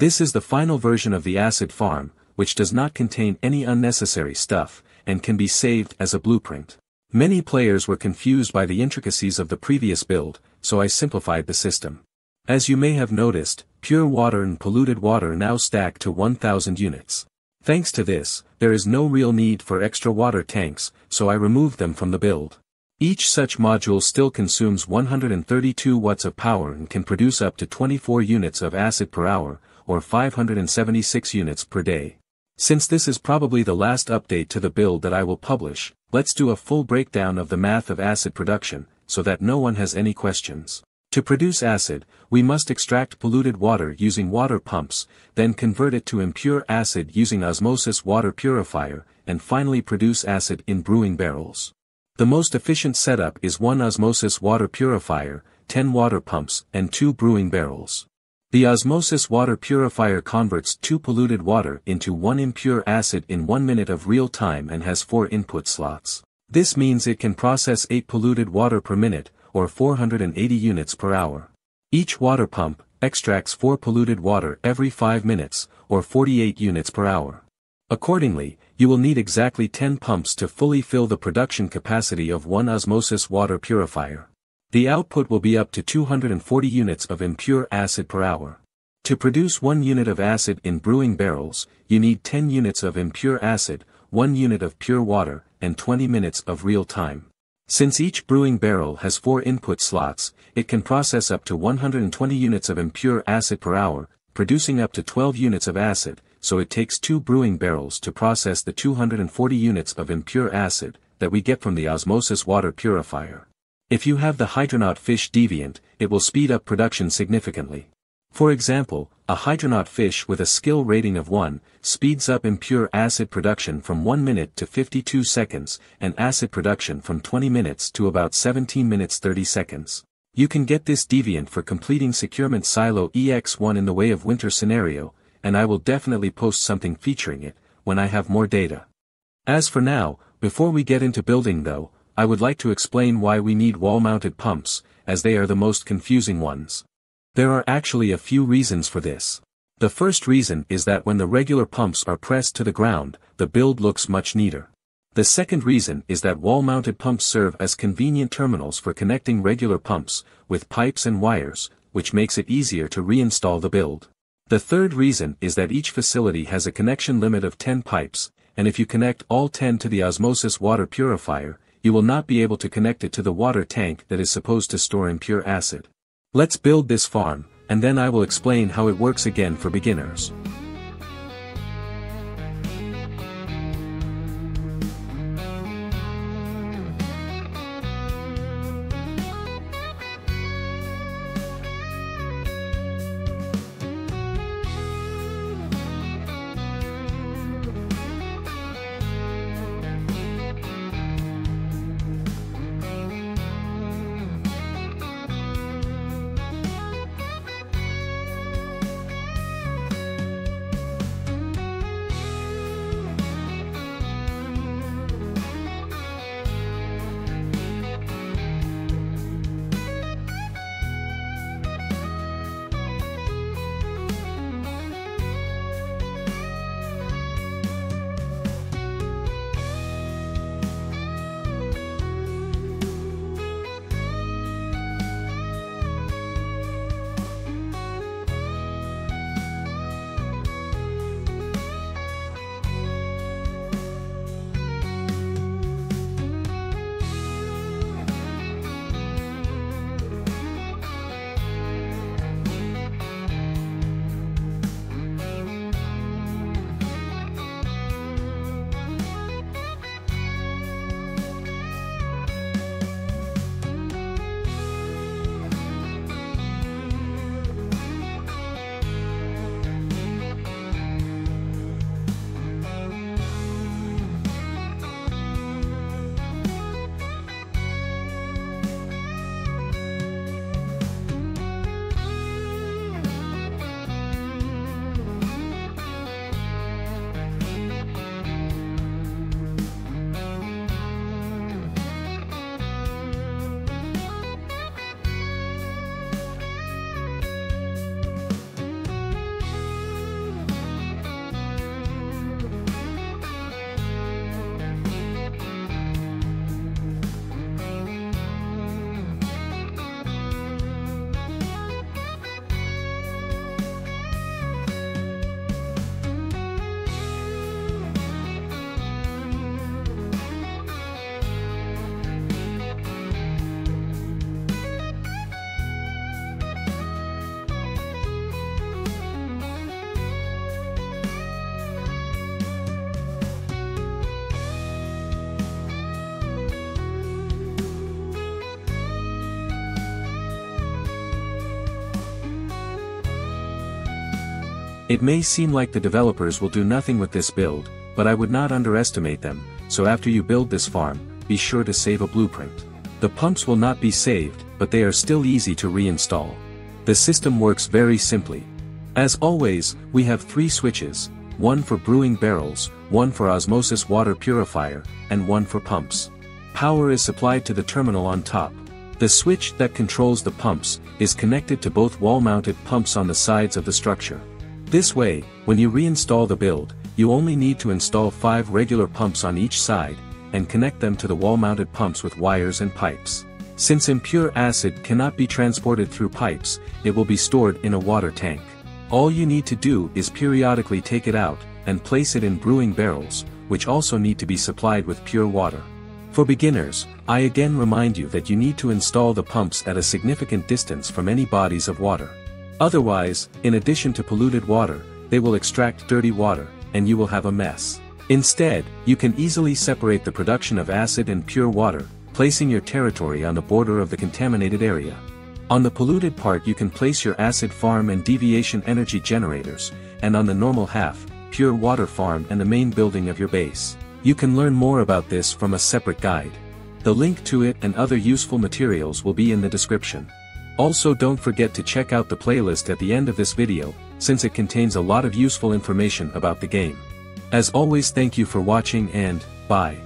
This is the final version of the acid farm, which does not contain any unnecessary stuff, and can be saved as a blueprint. Many players were confused by the intricacies of the previous build, so I simplified the system. As you may have noticed, pure water and polluted water now stack to 1000 units. Thanks to this, there is no real need for extra water tanks, so I removed them from the build. Each such module still consumes 132 watts of power and can produce up to 24 units of acid per hour, or 576 units per day. Since this is probably the last update to the build that I will publish, let's do a full breakdown of the math of acid production, so that no one has any questions. To produce acid, we must extract polluted water using water pumps, then convert it to impure acid using osmosis water purifier, and finally produce acid in brewing barrels. The most efficient setup is one osmosis water purifier, 10 water pumps, and 2 brewing barrels. The osmosis water purifier converts 2 polluted water into 1 impure acid in 1 minute of real time and has 4 input slots. This means it can process 8 polluted water per minute, or 480 units per hour. Each water pump extracts 4 polluted water every 5 minutes, or 48 units per hour. Accordingly, you will need exactly 10 pumps to fully fill the production capacity of one osmosis water purifier. The output will be up to 240 units of impure acid per hour. To produce 1 unit of acid in brewing barrels, you need 10 units of impure acid, 1 unit of pure water, and 20 minutes of real time. Since each brewing barrel has four input slots, it can process up to 120 units of impure acid per hour, producing up to 12 units of acid, so it takes two brewing barrels to process the 240 units of impure acid that we get from the osmosis water purifier. If you have the hydronaut fish deviant, it will speed up production significantly. For example, a hydronaut fish with a skill rating of 1, speeds up impure acid production from 1 minute to 52 seconds, and acid production from 20 minutes to about 17 minutes 30 seconds. You can get this deviant for completing Securement Silo EX1 in the way of winter scenario, and I will definitely post something featuring it, when I have more data. As for now, before we get into building though, I would like to explain why we need wall-mounted pumps, as they are the most confusing ones. There are actually a few reasons for this. The first reason is that when the regular pumps are pressed to the ground, the build looks much neater. The second reason is that wall-mounted pumps serve as convenient terminals for connecting regular pumps, with pipes and wires, which makes it easier to reinstall the build. The third reason is that each facility has a connection limit of 10 pipes, and if you connect all 10 to the osmosis water purifier, you will not be able to connect it to the water tank that is supposed to store impure acid. Let's build this farm, and then I will explain how it works again for beginners. It may seem like the developers will do nothing with this build, but I would not underestimate them, so after you build this farm, be sure to save a blueprint. The pumps will not be saved, but they are still easy to reinstall. The system works very simply. As always, we have three switches, one for brewing barrels, one for osmosis water purifier, and one for pumps. Power is supplied to the terminal on top. The switch that controls the pumps is connected to both wall-mounted pumps on the sides of the structure. This way, when you reinstall the build, you only need to install 5 regular pumps on each side, and connect them to the wall-mounted pumps with wires and pipes. Since impure acid cannot be transported through pipes, it will be stored in a water tank. All you need to do is periodically take it out, and place it in brewing barrels, which also need to be supplied with pure water. For beginners, I again remind you that you need to install the pumps at a significant distance from any bodies of water. Otherwise, in addition to polluted water, they will extract dirty water, and you will have a mess. Instead, you can easily separate the production of acid and pure water, placing your territory on the border of the contaminated area. On the polluted part you can place your acid farm and deviation energy generators, and on the normal half, pure water farm and the main building of your base. You can learn more about this from a separate guide. The link to it and other useful materials will be in the description. Also don't forget to check out the playlist at the end of this video, since it contains a lot of useful information about the game. As always thank you for watching and, bye.